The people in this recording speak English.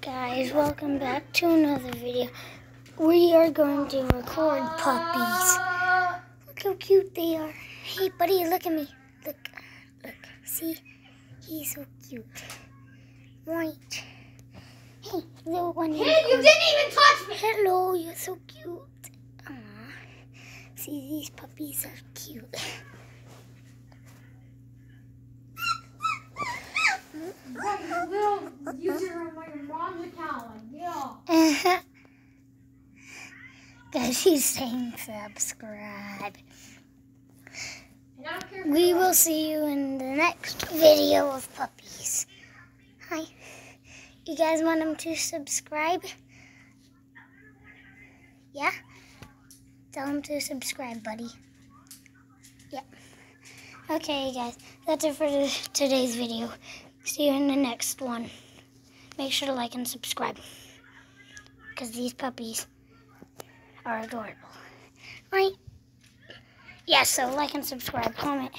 guys, welcome back to another video. We are going to record puppies. Look how cute they are. Hey buddy, look at me. Look, look, see? He's so cute. Right. Hey, little one. Hey, you didn't even touch me! Hello, you're so cute. Aw. See, these puppies are cute. Guys, he's saying subscribe. We will see you in the next video of puppies. Hi. You guys want them to subscribe? Yeah? Tell them to subscribe, buddy. Yep. Okay, guys. That's it for today's video. See you in the next one. Make sure to like and subscribe. Because these puppies are adorable. Right? Yeah, so like and subscribe, comment.